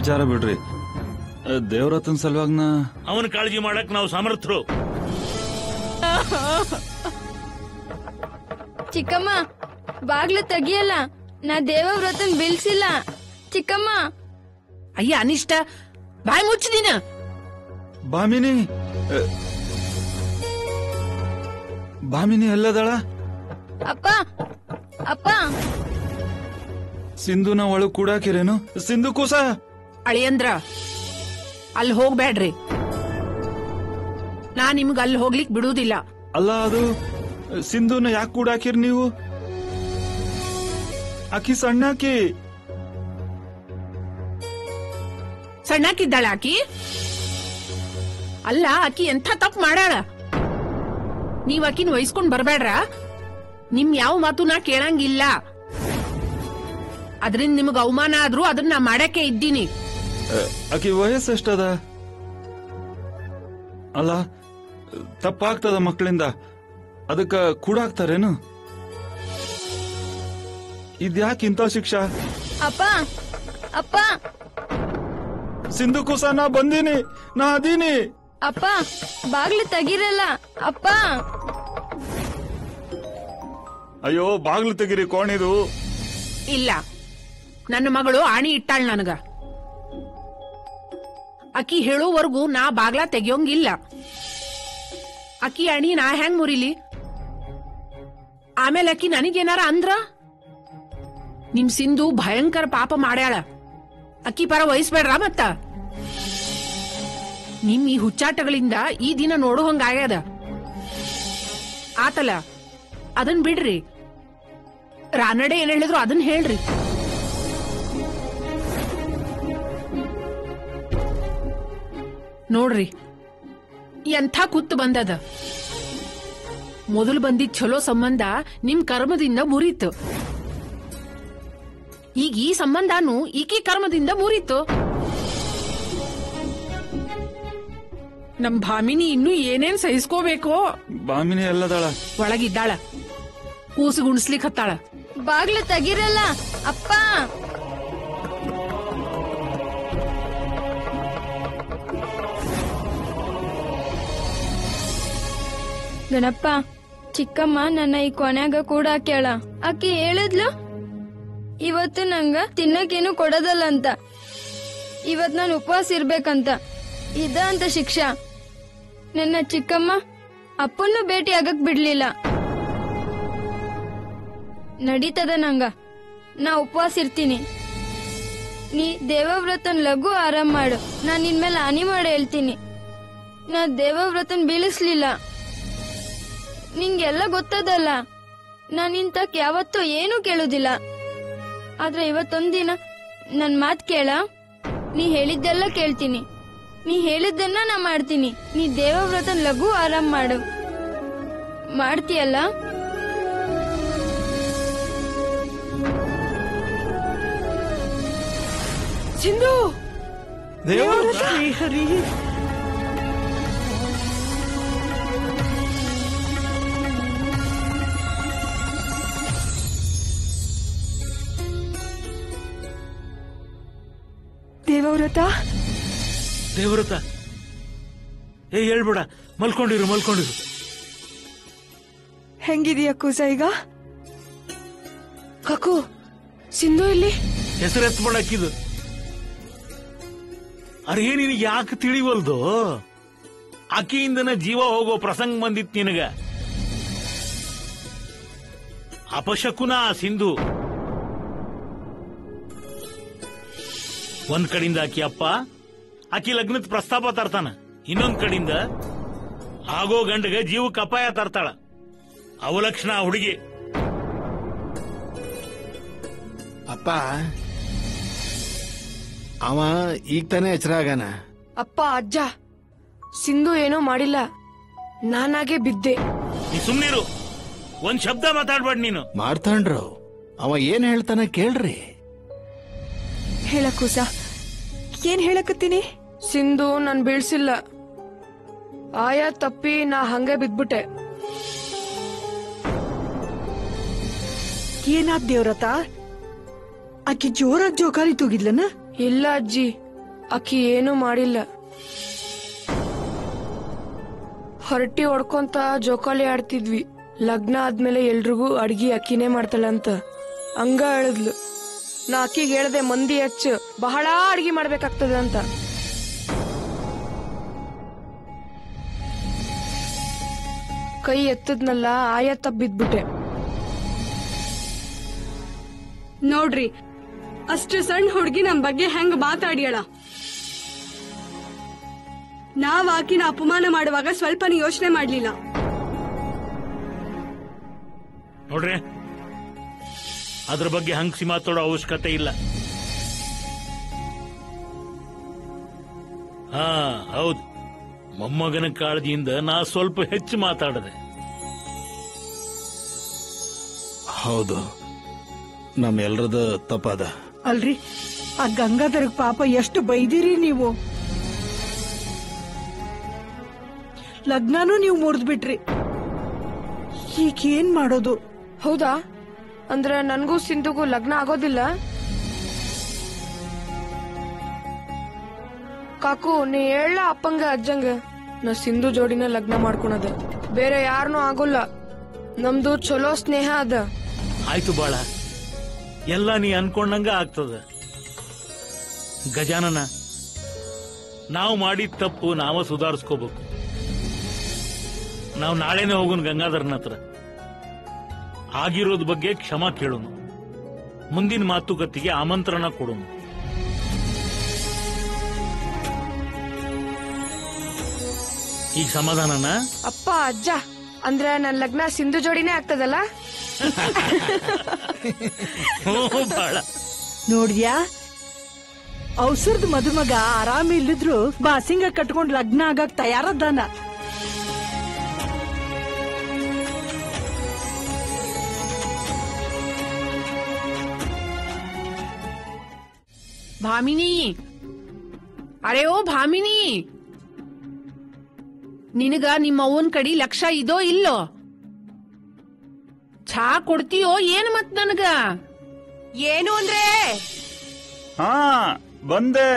ವಿಚಾರ ಬಿಡ್ರಿ. ದೇವ್ರತನ ಸಲುವಾಗ್ನ ಅವನ ಕಾಳಜಿ ಮಾಡಕ್ ನಾವು ಸಮರ್ಥರು. ಚಿಕ್ಕಮ್ಮ ಬಾಗ್ಲು ತೆಗಿಯಲ್ಲ. ನಾ ದೇವವ್ರತನ್ ಬಿಲ್ಸಿಲ್ಲ ಚಿಕ್ಕಮ್ಮ. ಅಯ್ಯ ಅನಿಷ್ಟ ಬಾಯ್ ಮುಚ್ಚಿದೀನ? ನೀನ ಬಾಮಿನಿ ಬಾಮಿನಿ ಎಲ್ಲದಳ? ಅಪ್ಪ ಅಪ್ಪ. ಸಿಂಧುನ ಒಳಗ್ ಕೂಡಾಕಿರೇನು ಸಿಂಧು ಕೂಸ? ಅಳಿಯಂದ್ರ ಅಲ್ಲಿ ಹೋಗ್ಬೇಡ್ರಿ ನಾ ನಿಮ್ಗ ಅಲ್ಲಿ ಹೋಗ್ಲಿಕ್ ಬಿಡುವುದಿಲ್ಲ ಅಲ್ಲ ಅದು ಸಿಂಧುನ ಯಾಕೆ ಕೂಡಾಕಿರ್ ನೀವು? ಆಕಿ ಸಣ್ಣಾಕಿ. ಸಣ್ಣಾಕಿದ್ದಾಳ ಆಕಿ ಅಲ್ಲ ಆಕಿ ಎಂಥ ತಪ್ಪು ಮಾಡ್ಯಾಳ? ನೀವ್ ಆಕಿನ ವಹಿಸ್ಕೊಂಡ್ ಬರ್ಬೇಡ್ರ ನಿಮ್ ಯಾವ ಮಾತು ನಾ ಕೇಳಂಗಿಲ್ಲ. ಅದ್ರಿಂದ ನಿಮಗ್ ಅವಮಾನ ಆದ್ರೂ ಅದನ್ನ ನಾ ಮಾಡಕ್ಕೆ ಇದ್ದೀನಿ. ಆಕಿ ವಯಸ್ಸೆಷ್ಟದ ಅಲ್ಲ ತಪ್ಪಾಗ್ತದ ಮಕ್ಕಳಿಂದ. ಅದಕ್ಕ ಕೂಡಾಕ್ತಾರೇನು ಇದ್ಯಾಕೆ ಇಂಥ ಶಿಕ್ಷ? ಅಪ್ಪ ಅಪ್ಪ. ಸಿಂಧು ಕುಸ ನಾ ಬಂದೀನಿ ನಾ ಅದೀನಿ. ಅಪ್ಪ ಬಾಗ್ಲು ತೆಗಿರಲ್ಲ ಅಪ್ಪ. ಅಯ್ಯೋ ಬಾಗ್ಲು ತೆಗಿರಿ ಕೋಣಿದು. ಇಲ್ಲ ನನ್ನ ಮಗಳು ಆಣಿ ಇಟ್ಟಾಳ್ ನನಗ. ಅಕ್ಕಿ ಹೇಳೋವರೆಗೂ ನಾ ಬಾಗ್ಲ ತೆಗಿಯೋಂಗಿಲ್ಲ. ಅಕ್ಕಿ ಅಣಿ, ನಾ ಹೆಂಗ್ ಮುರಿಲಿ? ಆಮೇಲೆ ಅಕ್ಕಿ ನನಗೇನಾರ ಅಂದ್ರ? ನಿಮ್ ಸಿಂಧು ಭಯಂಕರ ಪಾಪ ಮಾಡ್ಯಾಳ. ಅಕ್ಕಿ ಪರ ವಹಿಸ್ಬೇಡ್ರ ಮತ್ತ? ನಿಮ್ ಈ ಹುಚ್ಚಾಟಗಳಿಂದ ಈ ದಿನ ನೋಡೋ ಹಂಗಾಗ್ಯದ. ಆತಲ, ಅದನ್ ಬಿಡ್ರಿ. ರಾನಡೆ ಏನ್ ಹೇಳಿದ್ರು ಅದನ್ ಹೇಳ್ರಿ. ನೋಡ್ರಿ. ಎಂಥ ಕುತ್ತು ಬಂದದ. ಮೊದಲು ಬಂದಿದ್ ಚಲೋ ಸಂಬಂಧ ನಿಮ್ ಕರ್ಮದಿಂದ ಮುರೀತು. ಈಗ ಈ ಸಂಬಂಧನು ಈಕಿ ಕರ್ಮದಿಂದ ಮುರೀತು. ನಮ್ ಭಾಮಿನಿ ಇನ್ನು ಏನೇನ್ ಸಹಿಸ್ಕೋಬೇಕೋ? ಬಾಮಿನಿ ಎಲ್ಲದಾಳ ಒಳಗಿದ್ದಾಳ. ಕೂಸು ಗುಣಿಸ್ಲಿಕ್ ಹತ್ತಾಳ. ಬಾಗ್ಲು ತೆಗಿರಲ್ಲ ಅಪ್ಪ. ಗಣಪ್ಪ ಚಿಕ್ಕಮ್ಮ ನನ್ನ ಈ ಕೊನೆಗ ಕೂಡ ಕೇಳ. ಆಕಿ ಹೇಳಿದ್ಲು, ಇವತ್ತು ನಂಗ ತಿನ್ನಕೇನು ಕೊಡೋದಲ್ಲ ಅಂತ. ಇವತ್ ನಾನು ಉಪವಾಸ ಇರ್ಬೇಕಂತ. ಇದ ಅಂತ ಶಿಕ್ಷಾ. ನನ್ನ ಚಿಕ್ಕಮ್ಮ ಅಪ್ಪನ್ನು ಭೇಟಿ ಆಗಕ್ ಬಿಡ್ಲಿಲ್ಲ. ನಡೀತದ ನಂಗ. ನಾ ಉಪವಾಸ ಇರ್ತೀನಿ. ನೀ ದೇವವ್ರತನ್ ಲಘು ಆರಾಮ್ ಮಾಡು. ನಾನು ನಿನ್ ಮೇಲೆ ಹಾನಿ ಮಾಡಿ ಹೇಳ್ತೀನಿ. ನಾ ದೇವವ್ರತನ್ ಬೀಳಿಸ್ಲಿಲ್ಲ. ನಿಂಗೆಲ್ಲ ಗೊತ್ತದಲ್ಲ. ನಾನು ಇಂತಕ್ ಯಾವತ್ತೂ ಏನೂ ಕೇಳುದಿಲ್ಲ. ಆದ್ರೆ ಇವತ್ತೊಂದಿನ ನನ್ ಮಾತ್ ಕೇಳ. ನೀ ಹೇಳಿದ್ದೆಲ್ಲ ಕೇಳ್ತೀನಿ. ನೀ ಹೇಳಿದ್ದನ್ನ ನಾ ಮಾಡ್ತೀನಿ. ನೀ ದೇವವ್ರತನ್ ಲಘು ಆರಾಮ್ ಮಾಡು. ಮಾಡ್ತೀಯಲ್ಲ? ಸಿಂಧು! ದೇವ್ರ ಹರಿ ದೇವವ್ರತ ದೇವ್ರತ ಏ ಹೇಳ್ಬೇಡ. ಮಲ್ಕೊಂಡಿರು ಮಲ್ಕೊಂಡಿರು. ಹೆಂಗಿದೀಯ ಕೂಸ ಈಗ? ಕಕು ಸಿಂಧು ಇಲ್ಲಿ? ಹೆಸರು ಎತ್ಬಿಡಕ್ಕಿದು ಅರೇ ನಿನಗೆ ಯಾಕೆ ತಿಳಿವಲ್ದು? ಆಕೆಯಿಂದನ ಜೀವ ಹೋಗೋ ಪ್ರಸಂಗ ಬಂದಿತ್ತು ನಿನಗ. ಅಪಶಕುನ ಸಿಂಧು. ಒಂದ್ ಕಡಿಂದ ಆಕಿ ಅಪ್ಪ ಆಕಿ ಲಗ್ನದ ಪ್ರಸ್ತಾಪ ತರ್ತಾನ. ಇನ್ನೊಂದ್ ಕಡೆಯಿಂದ ಆಗೋ ಗಂಡಗ ಜೀವಕ್ಕೆ ಅಪಾಯ ತರ್ತಾಳ. ಅವಲಕ್ಷಣ ಆ ಹುಡುಗಿ. ಅಪ್ಪ ಅವ ಈಗ ತಾನೇ ಎಚ್ಚರಾಗನ ಅಪ್ಪ ಅಜ್ಜ ಸಿಂಧು ಏನೋ ಮಾಡಿಲ್ಲ. ನಾನಾಗೆ ಬಿದ್ದೆ. ನೀ ಸುಮ್ನಿರು. ಒಂದ್ ಶಬ್ದ ಮಾತಾಡ್ಬೇಡ ನೀನು. ಮಾಡ್ತಾಂಡ್ರು ಅವ ಏನ್ ಹೇಳ್ತಾನೆ ಕೇಳ್ರಿ. ಹೇಳಕ್ಕೂಸ? ಏನ್ ಹೇಳಕತ್ತೀನಿ? ಸಿಂಧು ನನ್ ಬೀಳ್ಸಿಲ್ಲ. ಆಯಾ ತಪ್ಪಿ ನಾ ಹಂಗೆ ಬಿದ್ಬಿಟ್ಟೆ. ಏನಾದ್ ದೇವ್ರತ? ಅಕ್ಕಿ ಜೋರಾಗಿ ಜೋಕಾಲಿ ತೂಗಿದ್ಲನ? ಇಲ್ಲ ಅಜ್ಜಿ ಅಕ್ಕಿ ಏನೂ ಮಾಡಿಲ್ಲ. ಹೊರಟಿ ಹೊಡ್ಕೊಂತ ಜೋಕಾಲಿ ಆಡ್ತಿದ್ವಿ. ಲಗ್ನ ಆದ್ಮೇಲೆ ಎಲ್ರಿಗೂ ಅಡ್ಗಿ ಅಕ್ಕಿನೇ ಮಾಡ್ತಾಳಂತ. ಹಂಗ ಹೇಳಿದ್ಲು ನಾ ಅಕ್ಕಿಗೆ ಹೇಳ್ದೆ ಮಂದಿ ಹಚ್ಚು ಬಹಳ ಅಡಿಗೆ ಮಾಡ್ಬೇಕಾಗ್ತದೆ ಅಂತ. ಕೈ ಎತ್ತದ್ನಲ್ಲ ಆಯ ತಬ್ಬಿದ್ಬಿಟ್ಟೆ. ನೋಡ್ರಿ ಅಷ್ಟು ಸಣ್ಣ ಹುಡುಗಿ ನಮ್ ಬಗ್ಗೆ ಹೆಂಗ್ ಮಾತಾಡ್ಯಾಳ? ನಾವ್ ಆಕಿನ ಅಪಮಾನ ಮಾಡುವಾಗ ಸ್ವಲ್ಪ ಯೋಚನೆ ಮಾಡ್ಲಿಲ್ಲ. ನೋಡ್ರಿ ಅದ್ರ ಬಗ್ಗೆ ಹಂಗ್ಸಿ ಮಾತಾಡೋ ಅವಶ್ಯಕತೆ ಇಲ್ಲ. ಹಾ ಹೌದು. ಮೊಮ್ಮಗನ ಕಾಳಜಿಯಿಂದ ನಾ ಸ್ವಲ್ಪ ಹೆಚ್ಚು ಮಾತಾಡದೆ. ಹೌದು. ನಮ್ಮೆಲ್ಲರದ ತಪ್ಪದ. ಅಲ್ರಿ ಆ ಗಂಗಾಧರ ಪಾಪ ಎಷ್ಟು ಬೈದಿರಿ ನೀವು? ಲಗ್ನನೂ ನೀವು ಮುರಿದ್ಬಿಟ್ರಿ. ಈಗ ಏನ್ ಮಾಡೋದು? ಹೌದಾ? ಅಂದ್ರೆ ನನಗೂ ಸಿಂಧುಗೂ ಲಗ್ನ ಆಗೋದಿಲ್ಲ? ಕಾಕು, ನೀ ಹೇಳ ಅಪ್ಪಂಗ, ಅಜ್ಜಂಗ. ನಾ ಸಿಂಧು ಜೋಡಿನ ಲಗ್ನ ಮಾಡ್ಕೊಳದ ಬೇರೆ ಯಾರನ್ನೂ ಆಗೋಲ್ಲ. ನಮ್ದು ಚಲೋ ಸ್ನೇಹ ಅದ. ಆಯ್ತು ಬಾಳ. ಎಲ್ಲ ನೀ ಅನ್ಕೊಂಡಂಗ ಆಗ್ತದ. ಗಜಾನನ, ನಾವು ಮಾಡಿದ ತಪ್ಪು ನಾವ ಸುಧಾರಿಸ್ಕೋಬೇಕು. ನಾವು ನಾಳೆನೇ ಹೋಗೋಣ ಗಂಗಾಧರನ ಹತ್ರ. ಆಗಿರೋದ್ ಬಗ್ಗೆ ಕ್ಷಮ ಕೇಳೋನು. ಮುಂದಿನ ಮಾತುಕತೆಗೆ ಆಮಂತ್ರಣ ಕೊಡೋಣ ಈಗ ಸಮಾಧಾನನ? ಅಪ್ಪ ಅಜ್ಜ ಅಂದ್ರೆ ನನ್ ಲಗ್ನ ಸಿಂಧು ಜೋಡಿನೇ ಆಗ್ತದಲ್ಲ? ನೋಡ್ದ್ಯಾ? ಔಸರ್ದ ಮದುಮಗ ಆರಾಮ ಇಲ್ಲಿದ್ರು ಬಾಸಿಂಗ ಕಟ್ಕೊಂಡ್ ಲಗ್ನ ಆಗಕ್ ತಯಾರದ್ದಾನ. ಭಾಮಿನಿ! ಅರೆ ಓ ಭಾಮಿನಿ! ನಿನಗ ನಿಮ್ಮ ಅವ್ವನ್ ಕಡಿ ಲಕ್ಷ ಇದೋ ಇಲ್ಲೋ? ಚಾ ಕೊಡ್ತೀಯೋ ಏನ್ ಮತ್ ನನಗ? ಏನು ಅಂದ್ರೆ? ಹಾ ಬಂದೆ.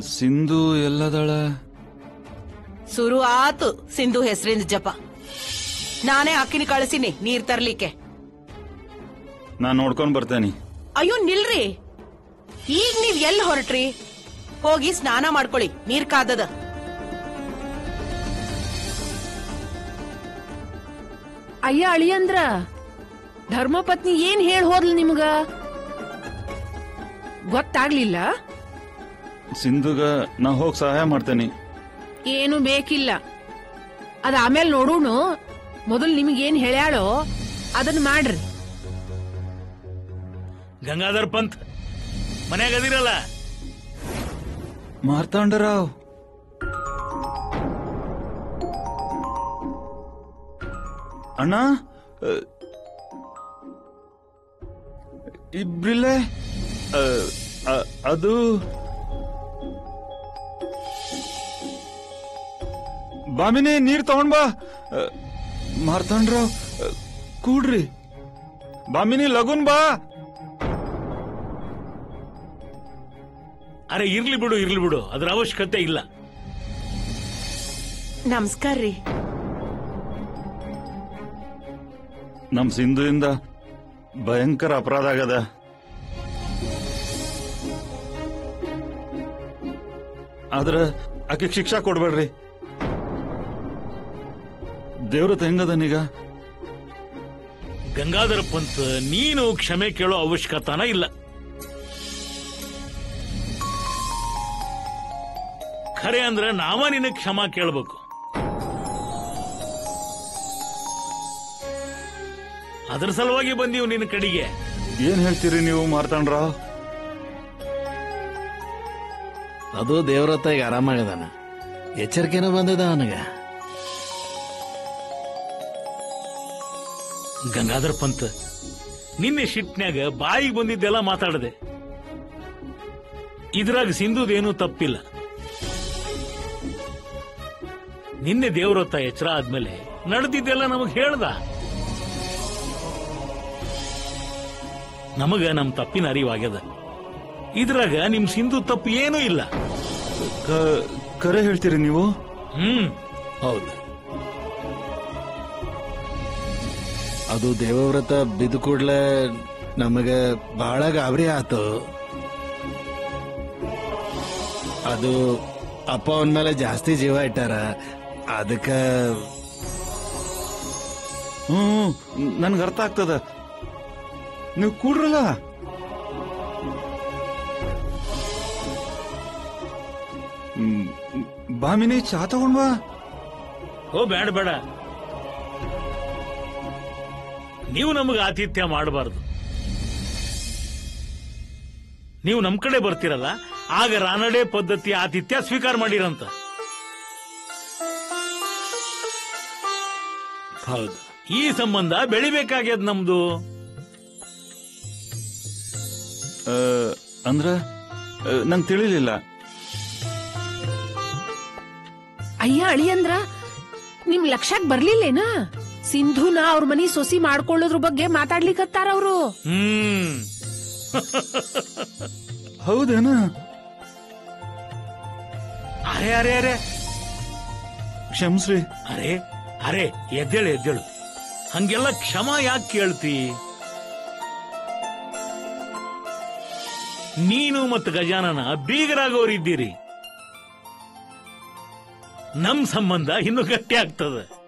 ಸಿಂಧು ಎಲ್ಲದಳ? ಶುರು ಆತು. ಸಿಂಧು ಹೆಸರಿಂದ ಜಪ. ನಾನೇ ಅಕ್ಕಿನ ಕಳಿಸಿನಿ ನೀರ್ ತರ್ಲಿಕ್ಕೆ. ನಾನ್ ನೋಡ್ಕೊಂಡ್ ಬರ್ತೇನೆ. ಅಯ್ಯೋ ನಿಲ್ರಿ. ಈಗ ನೀವ್ ಎಲ್ಲಿ ಹೊರಟ್ರಿ? ಹೋಗಿ ಸ್ನಾನ ಮಾಡ್ಕೊಳ್ಳಿ ನೀರ್ ಕಾದದ. ಅಯ್ಯ ಅಳಿಯಂದ್ರ ಧರ್ಮಪತ್ನಿ ಏನ್ ಹೇಳ್ ಹೋದ್ಲು ನಿಮ್ಗ? ಗೊತ್ತಾಗ್ಲಿಲ್ಲ? ಸಿಂಧುಗ ನಾ ಹೋಗ್ ಸಹಾಯ ಮಾಡ್ತೇನೆ. ಏನು ಬೇಕಿಲ್ಲ. ಅದ ಆಮೇಲೆ ನೋಡೋಣ ಮೊದಲು ನಿಮಗೇನ್ ಹೇಳ್ಯಾಳೋ ಅದನ್ನ ಮಾಡ್ರಿ. ಗಂಗಾಧರ್ ಪಂತ್ ಮನ್ಯಾಗ ಅದಿರಲ್ಲ? ಮಾರ್ತಾಂಡರಾವ್. ಅಣ್ಣ ಇಬ್ರಿಲ್ಲೇ ಅದು ಬಾಮಿನಿ ನೀರ್ ತಗೊಂಡ್ ಬಾ. ಮಾರ್ತಾಂಡ್ರ ಕೂಡ್ರಿ. ಬಾಮಿನಿ ಲಗುನ್ ಬಾ. ಅರೆ ಇರ್ಲಿ ಬಿಡು ಇರ್ಲಿ ಬಿಡು. ಅದ್ರ ಅವಶ್ಯಕತೆ ಇಲ್ಲ. ನಮಸ್ಕಾರ ರೀ. ನಮ್ ಸಿಂಧುವಿಂದ ಭಯಂಕರ ಅಪರಾಧ ಆಗದ. ಆದ್ರ ಆಕೆ ಶಿಕ್ಷಾ ಕೊಡ್ಬೇಡ್ರಿ. ದೇವ್ರತ್ ಹೆಂಗದನೀಗ ಗಂಗಾಧರ ಪಂತ್ ನೀನು ಕ್ಷಮೆ ಕೇಳೋ ಅವಶ್ಯಕತಾನ ಇಲ್ಲ. ಖರೆ ಅಂದ್ರೆ ನಾವ ನಿನಗೆ ಕ್ಷಮಾ ಕೇಳಬೇಕು. ಅದ್ರ ಸಲುವಾಗಿ ಬಂದೀವಿ ನಿನ್ನ ಕಡೆಗೆ. ಏನ್ ಹೇಳ್ತೀರಿ ನೀವು ಮಾರ್ತಾಂಡ್ರ? ಅದು ದೇವ್ರತ್ತ ಈಗ ಆರಾಮಾಗದಾನ ಎಚ್ಚರಿಕೆನೂ ಬಂದಿದೆ ಅವನಿಗ. ಗಂಗಾಧರ ಪಂತ್ ನಿನ್ನೆ ಶಿಟ್ನ್ಯಾಗ ಬಾಯಿಗೆ ಬಂದಿದ್ದೆಲ್ಲ ಮಾತಾಡದೆ. ಇದ್ರಾಗ ಸಿಂಧುದೇನು ತಪ್ಪಿಲ್ಲ. ನಿನ್ನೆ ದೇವ್ರತ್ತ ಎಚ್ಚರ ಆದ್ಮೇಲೆ ನಡೆದಿದ್ದೆಲ್ಲ ನಮಗ್ ಹೇಳ್ದ. ನಮಗ ನಮ್ ತಪ್ಪಿನ ಅರಿವಾಗ್ಯದ. ಇದ್ರಾಗ ನಿಮ್ ಸಿಂಧು ತಪ್ಪು ಏನೂ ಇಲ್ಲ. ಕರೆ ಹೇಳ್ತೀರಿ ನೀವು? ಹ್ಮ್. ಹೌದು. ಅದು ದೇವವ್ರತ ಬಿದ್ದು ಕೂಡ್ಲೆ ನಮಗೆ ಬಹಳ ಗಾಬರಿ ಆತು. ಅದು ಅಪ್ಪ ಅವನ ಮೇಲೆ ಜಾಸ್ತಿ ಜೀವ ಇಟ್ಟಾರ. ಅದಕ್ಕ ಹ್ಮ್ ನನ್ಗೆ ಅರ್ಥ ಆಗ್ತದ. ನೀವು ಕೂಡ್ರಲ್ಲ? ಬಾಮಿನಿ ಬಾ ಮಿನಿ ಚಾ ತಗೊಂಡ್ ಬಾ. ಓ ಬೇಡ ಬೇಡ ನೀವು ನಮಗೆ ಆತಿಥ್ಯ ಮಾಡಬಾರ್ದು. ನೀವು ನಮ್ ಕಡೆ ಬರ್ತಿರಲ್ಲ ಆಗ ರಾನಡೆ ಪದ್ಧತಿ ಆತಿಥ್ಯ ಸ್ವೀಕಾರ ಮಾಡಿರಂತ. ಹೌದು. ಈ ಸಂಬಂಧ ಬೆಳಿಬೇಕಾಗ್ಯದ ನಮ್ದು. ಅಂದ್ರ ನಂಗೆ ತಿಳಿಲಿಲ್ಲ. ಅಯ್ಯ ಅಳಿಯಂದ್ರ ನಿಮ್ ಲಕ್ಷಕ್ ಬರ್ಲಿಲ್ಲೇನಾ? ಸಿಂಧುನ ಅವ್ರ ಮನಿ ಸೊಸಿ ಮಾಡ್ಕೊಳ್ಳೋದ್ರ ಬಗ್ಗೆ ಮಾತಾಡ್ಲಿಕತ್ತಾರ ಅವರು. ಹ್ಮ್. ಹೌದೇನ? ಅರೆ ಅರೆ ಅರೆ. ಕ್ಷಮ್ಸ್ರಿ. ಅರೆ ಅರೆ ಎದ್ದೇಳು ಎದ್ದೇಳು. ಹಂಗೆಲ್ಲ ಕ್ಷಮ ಯಾಕೆ ಕೇಳ್ತಿ? ನೀನು ಮತ್ತು ಗಜಾನನ ಬೀಗರಾಗೋರಿದ್ದೀರಿ. ನಮ್ ಸಂಬಂಧ ಇನ್ನು ಗಟ್ಟಿ ಆಗ್ತದೆ.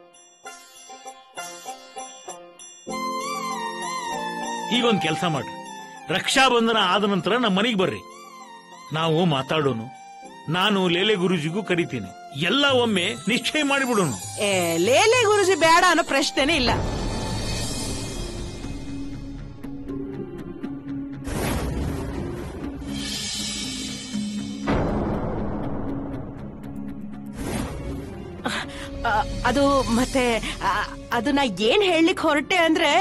ಈಗೊಂದ್ ಕೆಲಸ ಮಾಡ್ರಿ ರಕ್ಷಾಬಂಧನ ಆದ ನಂತರ ನಮ್ಮ ಮನೆಗೆ ಬರ್ರಿ. ನಾವು ಮಾತಾಡೋನು. ನಾನು ಲೇಲೆ ಗುರುಜಿಗೂ ಕರಿತೀನಿ. ಎಲ್ಲ ಒಮ್ಮೆ ನಿಶ್ಚಯ ಮಾಡಿಬಿಡೋಣ ಏ, ಲೇಲೆ ಗುರುಜಿ ಬೇಡ ಅನ್ನೋ ಪ್ರಶ್ನೆನೇ ಇಲ್ಲ. ಅದು ಮತ್ತೆ ಅದನ್ನ ಏನ್ ಹೇಳಲಿಕ್ಕೆ ಹೊರಟೆ ಅಂದ್ರೆ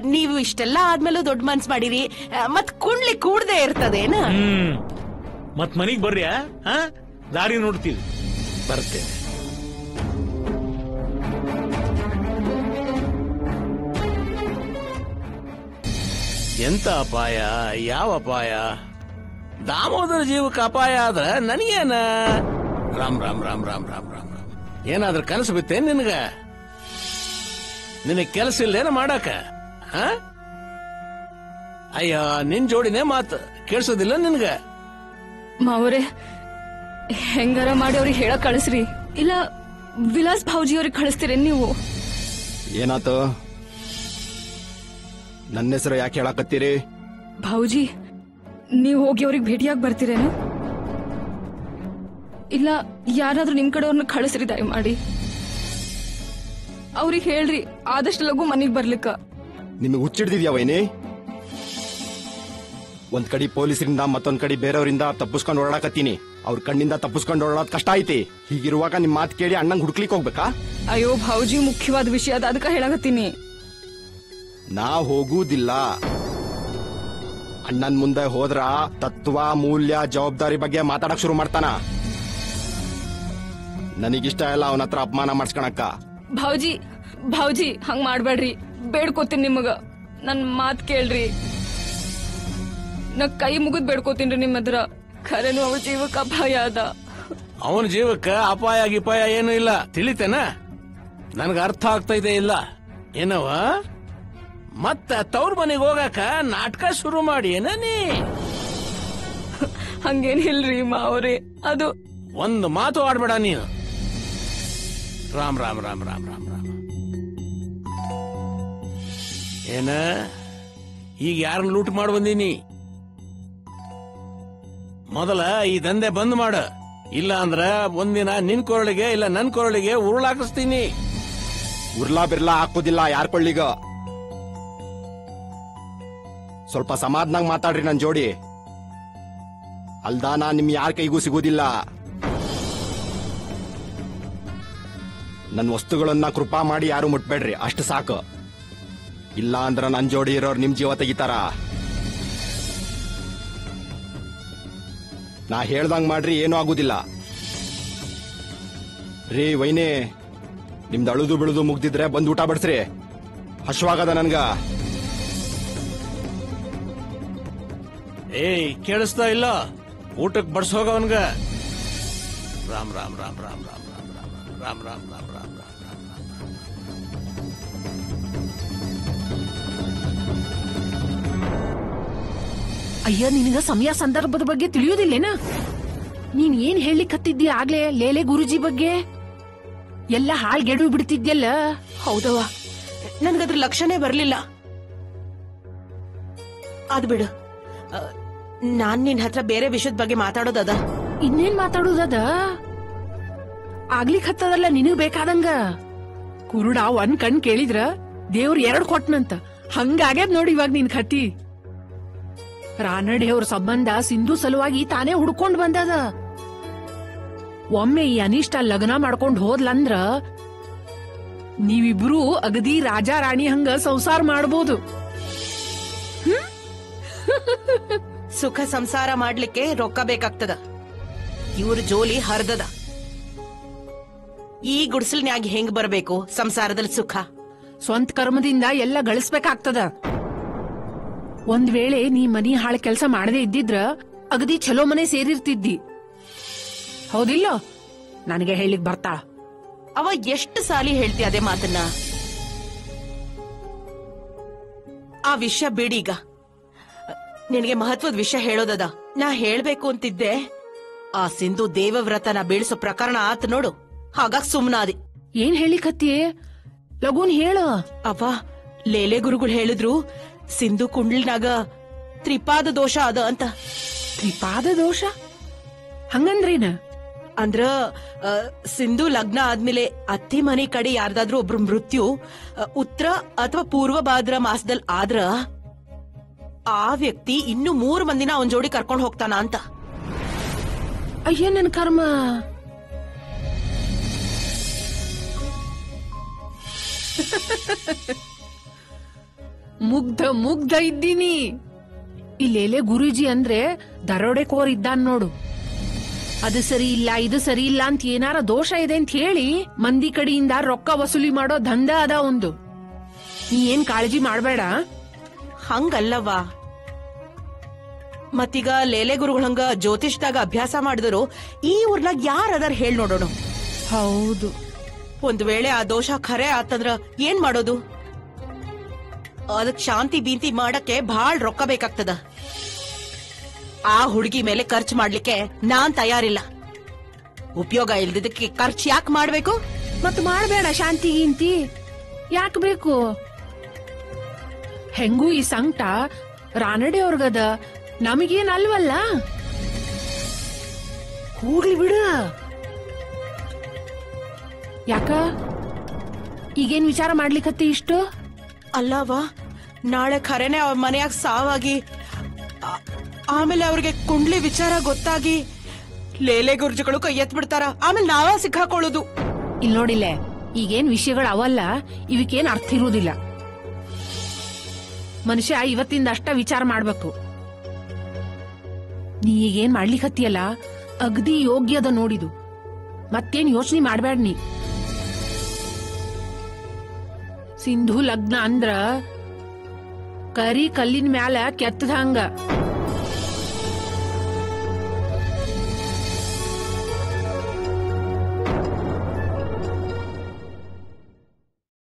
ನೀವು ಇಷ್ಟೆಲ್ಲ ಆದ್ಮೇಲೂ ದೊಡ್ಡ ಮನ್ಸ್ ಮಾಡಿರಿ. ಮತ್ ಕುಣ್ಲಿ ಕೂಡದೆ ಇರ್ತದೇನ ಮತ್ ಮನಿಗ್ ಬರ್ರಿ ದಾರಿ ನೋಡ್ತೀವಿ. ಬರ್ತೇನೆ. ಎಂತ ಅಪಾಯ? ಯಾವ ಅಪಾಯ? ದಾಮೋದರ ಜೀವಕ್ಕೆ ಅಪಾಯ ಆದ್ರ ನನಗೇನ? ರಾಮ್ ರಾಮ್ ರಾಮ್ ರಾಮ್ ರಾಮ್. ಏನಾದ್ರ ಕನಸು ಬಿತ್ತೇ ನಿನಗ? ನಿನಗ್ ಕೆಲಸ ಇಲ್ಲೇನ ಮಾಡಾಕ? ಆ? ಅಯ್ಯ ನಿನ್ ಜೋಡಿನೇ ಮಾತು ಕೇಳಿಸೋದಿಲ್ಲ ನಿನ್ಗ? ಮಾವರೇ ಹೆಂಗಾರ ಮಾಡಿ ಅವ್ರಿಗೆ ಹೇಳಕ್ ಕಳಿಸ್ರಿ. ಇಲ್ಲ ವಿಲಾಸ್ ಭಾವಜಿ ಅವ್ರಿಗೆ ಕಳಿಸ್ತೀರೇನ್ ನೀವು. ಏನಾತು? ನನ್ನ ಹೆಸರು ಯಾಕೆ ಹೇಳಕತ್ತೀರಿ? ಭಾವ್ಜಿ ನೀವು ಹೋಗಿ ಅವ್ರಿಗೆ ಭೇಟಿಯಾಗಿ ಬರ್ತೀರೇನು? ಇಲ್ಲ ಯಾರಾದ್ರೂ ನಿಮ್ ಕಡೆಯವ್ರನ್ನ ಕಳಿಸ್ರಿ ದಯಮಾಡಿ. ಅವ್ರಿಗೆ ಹೇಳ್ರಿ ಆದಷ್ಟು ಲಘು ಮನೆಗ್ ಬರ್ಲಿಕ್ಕ. ನಿಮಗೆ ಹುಚ್ಚಿಡ್ದಿದ್ಯಾ ವೈನಿ? ಒಂದ್ ಕಡೆ ಪೊಲೀಸರಿಂದ ಮತ್ತೊಂದ್ ಕಡೆ ಬೇರೆಯವರಿಂದ ತಪ್ಪಿಸ್ಕೊಂಡು ಓಡಾಡಕತ್ತೀನಿ. ಅವ್ರ ಕಣ್ಣಿಂದ ತಪ್ಪಿಸ್ಕೊಂಡು ಓಡಾಡೋದ್ ಕಷ್ಟ ಐತಿ. ಹೀಗಿರುವಾಗ ನಿಮ್ ಮಾತು ಕೇಳಿ ಅಣ್ಣಂಗ್ ಹುಡ್ಕ್ಲಿಕ್ ಹೋಗ್ಬೇಕಾ? ಅಯ್ಯೋ ಭಾವಜಿ ಮುಖ್ಯವಾದ ವಿಷಯ ಅದ ಅದಕ್ಕ ಹೇಳಕತ್ತೀನಿ. ನಾ ಹೋಗುದಿಲ್ಲ. ಅಣ್ಣನ್ ಮುಂದೆ ಹೋದ್ರ ತತ್ವ ಮೂಲ್ಯ ಜವಾಬ್ದಾರಿ ಬಗ್ಗೆ ಮಾತಾಡಕ್ ಶುರು ಮಾಡ್ತಾನ. ನನಗಿಷ್ಟ ಇಲ್ಲ ಅವನ ಹತ್ರ ಅಪಮಾನ ಮಾಡ್ಸ್ಕೊಳಕ್ಕ ಭಾವ್ಜಿ ಭಾವಜಿ ಹಂಗ್ ಮಾಡ್ಬೇಡ್ರಿ. ಬೇಡ್ಕೋತೀನಿ ನಿಮಗ. ನನ್ ಮಾತ್ ಕೇಳ್ರಿ. ನಾ ಕೈ ಮುಗಿದ್ ಬೇಡ್ಕೋತೀನಿ ನಿಮ್ಮ ಹತ್ರ ಖರೇನು ಅವ್ರ ಜೀವಕ್ಕೆ ಅಪಾಯ ಅದ. ಅವನ ಜೀವಕ್ಕೆ ಅಪಾಯ ಗಿಪಾಯ ಏನು ಇಲ್ಲ. ತಿಳಿತೇನ? ನನಗ ಅರ್ಥ ಆಗ್ತೈತೆ ಇಲ್ಲ. ಏನವ ಮತ್ತ ತವ್ರ ಮನೆಗೆ ಹೋಗಾಕ ನಾಟಕ ಶುರು ಮಾಡಿ ಏನ ನೀ ಹಂಗೇನಿಲ್ರಿ ಮಾವ್ರಿ. ಅದು ಒಂದು ಮಾತು ಆಡ್ಬೇಡ ನೀನು. ರಾಮ್ ರಾಮ್ ರಾಮ್ ರಾಮ್ ರಾಮ್ ರಾಮ್. ಏನ? ಈಗ ಯಾರನ್ನ ಲೂಟ್ ಮಾಡಿ ಬಂದೀನಿ? ಮೊದಲ ಈ ದಂಧೆ ಬಂದ್ ಮಾಡ. ಇಲ್ಲ ಅಂದ್ರ ಒಂದಿನ ನಿನ್ ಕೊರಳಿಗೆ, ಇಲ್ಲ ನನ್ ಕೊರಳಿಗೆ ಉರುಳಾಕಿಸ್ತೀನಿ ಉರ್ಲಾ ಬಿರ್ಲಾ ಹಾಕೋದಿಲ್ಲ ಯಾರ್ ಕೊಳ್ಳಿಗ? ಸ್ವಲ್ಪ ಸಮಾಧಾನ ಮಾತಾಡ್ರಿ ನನ್ ಜೋಡಿ. ಅಲ್ದಾ ನಾ ನಿಮ್ ಯಾರ ಕೈಗೂ ಸಿಗೋದಿಲ್ಲ. ನನ್ ವಸ್ತುಗಳನ್ನ ಕೃಪಾ ಮಾಡಿ ಯಾರು ಮುಟ್ಬೇಡ್ರಿ ಅಷ್ಟು ಸಾಕು ಇಲ್ಲ ಅಂದ್ರ ನನ್ ಜೋಡಿ ಇರೋರು ನಿಮ್ ಜೀವ ತೆಗಿತಾರ ನಾ ಹೇಳ್ದಂಗ್ ಮಾಡ್ರಿ ಏನೂ ಆಗುದಿಲ್ಲ ರೀ ವೈನೇ ನಿಮ್ದು ಅಳುದು ಬಿಳುದು ಮುಗ್ದಿದ್ರೆ ಬಂದ್ ಊಟ ಬಡಿಸ್ರಿ ಹಶ್ವಾಗದ ನನ್ಗ ಏಯ್ ಕೇಳಿಸ್ತಾ ಇಲ್ಲ ಊಟಕ್ಕೆ ಬಡ್ಸೋಗ ಅವನ್ಗ ರಾಮ್ ರಾಮ್ ರಾಮ್ ರಾಮ್ ರಾಮ್ ರಾಮ್ ರಾಮ್ ರಾಮ್ ರಾಮ್ ರಾಮ್ ರಾಮ್ ಅಯ್ಯ ನಿನಗ ಸಮಯ ಸಂದರ್ಭದ ಬಗ್ಗೆ ತಿಳಿಯೋದಿಲ್ಲೇನ ನೀನ್ ಏನ್ ಹೇಳಿಕತ್ತಿದ್ದೀಯ ಆಗ್ಲೇ ಲೇಲೆ ಗುರುಜಿ ಬಗ್ಗೆ? ಎಲ್ಲ ಹಾಳ್ಗೆಡು ಬಿಡ್ತಿದ್ಯಲ್ಲ? ಹೌದವ ನನ್ಗದ್ರ ಲಕ್ಷಣೇ ಬರ್ಲಿಲ್ಲ. ಅದ್ ಬಿಡು. ನಾನ್ ನಿನ್ ಹತ್ರ ಬೇರೆ ವಿಷಯದ ಬಗ್ಗೆ ಮಾತಾಡೋದದ. ಇನ್ನೇನ್ ಮಾತಾಡೋದದ? ಆಗ್ಲಿಕ್ ಹತ್ತದಲ್ಲ ನಿನಗ್ ಬೇಕಾದಂಗ. ಕುರುಡ ಒಂದ್ ಕಣ್ ಕೇಳಿದ್ರ ದೇವ್ರ ಎರಡ್ ಕೊಟ್ನಂತ. ಹಂಗಾಗ್ಯದ್ ನೋಡಿ ಇವಾಗ ನಿನ್ ಕತಿ ರಾನಡೆ ಅವ್ರ ಸಂಬಂಧ ಸಿಂಧು ಸಲುವಾಗಿ ತಾನೇ ಹುಡ್ಕೊಂಡ್ ಬಂದದ. ಒಮ್ಮೆ ಈ ಅನಿಷ್ಟ ಲಗ್ನ ಮಾಡ್ಕೊಂಡ್ ಹೋದ್ಲಂದ್ರ ನೀವಿಬ್ರು ಅಗದಿ ರಾಜ ರಾಣಿ ಹಂಗ ಸಂಸಾರ ಮಾಡ್ಬೋದು. ಸುಖ ಸಂಸಾರ ಮಾಡ್ಲಿಕ್ಕೆ ರೊಕ್ಕ ಬೇಕಾಗ್ತದ. ಇವ್ರ ಜೋಲಿ ಹರ್ದದ. ಈ ಗುಡಿಸಲ್ನ್ಯಾಗ ಹೆಂಗ್ ಬರ್ಬೇಕು ಸಂಸಾರದಲ್ಲಿ ಸುಖ? ಸ್ವಂತ ಕರ್ಮದಿಂದ ಎಲ್ಲ ಗಳಿಸ್ಬೇಕಾಗ್ತದ. ಒಂದ್ ವೇಳೆ ನೀ ಮನಿ ಹಾಳ ಕೆಲ್ಸ ಮಾಡದೇ ಇದ್ದಿದ್ರ ಅಗದಿ ಚಲೋ ಮನೆ ಸೇರಿರ್ತಿದ್ದಿ. ಹೌದಿಲ್ಲ? ನನಗೆ ಹೇಳಿಕ್ ಬರ್ತಾಳ ಅವ ಎಷ್ಟು ಸಾಲಿ ಹೇಳ್ತಿ ಅದೇ ಮಾತನ್ನ? ಆ ವಿಷಯ ಬಿಡೀಗ. ನಿನಗೆ ಮಹತ್ವದ ವಿಷಯ ಹೇಳೋದದ. ನಾ ಹೇಳ್ಬೇಕು ಅಂತಿದ್ದೆ. ಆ ಸಿಂಧು ದೇವವ್ರತನ ಬೀಳ್ಸೋ ಪ್ರಕರಣ ಆತ ನೋಡು. ಹಾಗಾಗ್ ಸುಮ್ನಾದಿ. ಏನ್ ಹೇಳಿಕತ್ತಿ ಲಗೂನ್ ಹೇಳ. ಅವ ಲೇಲೆ ಗುರುಗಳು ಹೇಳಿದ್ರು ಸಿಂಧು ಕುಂಡ್ಲಿನಾಗ ತ್ರಿಪಾದ ದೋಷ ಅದ ಅಂತ. ತ್ರಿಪಾದ ದೋಷ? ಹಂಗಂದ್ರೇನ? ಅಂದ್ರ ಸಿಂಧು ಲಗ್ನ ಆದ್ಮೇಲೆ ಅತ್ತಿ ಮನೆ ಕಡೆ ಯಾರ್ದಾದ್ರೂ ಒಬ್ರು ಮೃತ್ಯು ಉತ್ತರ ಅಥವಾ ಪೂರ್ವ ಭಾದ್ರ ಮಾಸದಲ್ಲಿ ಆದ್ರ ಆ ವ್ಯಕ್ತಿ ಇನ್ನು ಮೂರು ಮಂದಿನ ಅವನ್ ಜೋಡಿ ಕರ್ಕೊಂಡು ಹೋಗ್ತಾನ ಅಂತ. ಅಯ್ಯ ನನ್ ಕರ್ಮ. ಮುಗ್ಧ ಮುಗ್ಧ ಇದ್ದೀನಿ. ಇಲ್ಲೇಲೆ ಗುರೂಜಿ ಅಂದ್ರೆ ದರೋಡೆಕೋರ್ ಇದ್ದಾನ್ ನೋಡು. ಅದು ಸರಿ ಇಲ್ಲ ಇದು ಸರಿ ಇಲ್ಲ ಅಂತ ಏನಾರ ದೋಷ ಇದೆ ಅಂತ ಹೇಳಿ ಮಂದಿ ಕಡೆಯಿಂದ ರೊಕ್ಕ ವಸೂಲಿ ಮಾಡೋ ದಂಧ ಅದ ಒಂದು. ನೀ ಏನ್ ಕಾಳಜಿ ಮಾಡಬೇಡ. ಹಂಗಲ್ಲವ್ವ. ಮತ್ತೀಗ ಲೇಲೆ ಗುರುಗಳಂಗ ಜ್ಯೋತಿಷ್ದಾಗ ಅಭ್ಯಾಸ ಮಾಡಿದ್ರು ಈ ಊರ್ನಾಗ ಯಾರ ಅದರ ಹೇಳ್ ನೋಡೋಣ. ಹೌದು. ಒಂದ್ ವೇಳೆ ಆ ದೋಷ ಖರೆ ಆತಂದ್ರ ಏನ್ ಮಾಡೋದು? ಅದಕ್ ಶಾಂತಿ ಬೀಂತಿ ಮಾಡಕ್ಕೆ ಬಹಳ ರೊಕ್ಕ ಬೇಕಾಗ್ತದ. ಆ ಹುಡುಗಿ ಮೇಲೆ ಖರ್ಚು ಮಾಡ್ಲಿಕ್ಕೆ ನಾನ್ ತಯಾರಿಲ್ಲ. ಉಪಯೋಗ ಇಲ್ದಿದ್ದಕ್ಕೆ ಖರ್ಚು ಯಾಕೆ ಮಾಡ್ಬೇಕು? ಮತ್ ಮಾಡಬೇಡ ಶಾಂತಿ ಗೀಂತಿ. ಯಾಕೆ ಬೇಕು? ಹೆಂಗೂ ಈ ಸಂಕಟ ರಾನಡೆ ಅವ್ರಿಗದ. ನಮಗೇನ್ ಅಲ್ವಲ್ಲ ಹೋಗ್ಲಿ ಬಿಡು. ಯಾಕ? ಈಗೇನ್ ವಿಚಾರ ಮಾಡ್ಲಿಕತ್ತಿ ಇಷ್ಟು? ಅಲ್ಲವಾ? ನಾಳೆ ಖರೇನೆ ಅವ್ರ ಮನೆಯಾಗ ಸಾವಾಗಿ ಆಮೇಲೆ ಅವ್ರಿಗೆ ಕುಂಡ್ಲಿ ವಿಚಾರ ಗೊತ್ತಾಗಿ ಲೇಲೆ ಗುರ್ಜುಗಳು ಕೈ ಎತ್ ಬಿಡ್ತಾರ ಆಮೇಲೆ ನಾವ ಸಿಕ್ಕಾಕೊಳ್ಳೋದು. ಇಲ್ ನೋಡಿಲ್ಲ, ಈಗೇನ್ ವಿಷಯಗಳು ಅವಲ್ಲ ಇವಕ್ಕೇನ್ ಅರ್ಥ ಇರುವುದಿಲ್ಲ ಮನುಷ್ಯ ಇವತ್ತಿಂದ ಅಷ್ಟ ವಿಚಾರ ಮಾಡ್ಬೇಕು. ನೀ ಈಗೇನ್ ಮಾಡ್ಲಿಕತ್ತಿಯಲ್ಲ, ಅಗ್ದಿ ಯೋಗ್ಯದ ನೋಡಿದು. ಮತ್ತೇನ್ ಯೋಚನೆ ಮಾಡ್ಬೇಡ ನೀ. ಸಿಂಧು ಲಗ್ನ ಅಂದ್ರ ಕರಿ ಕಲ್ಲಿನ ಮ್ಯಾಲ ಕೆತ್ತದ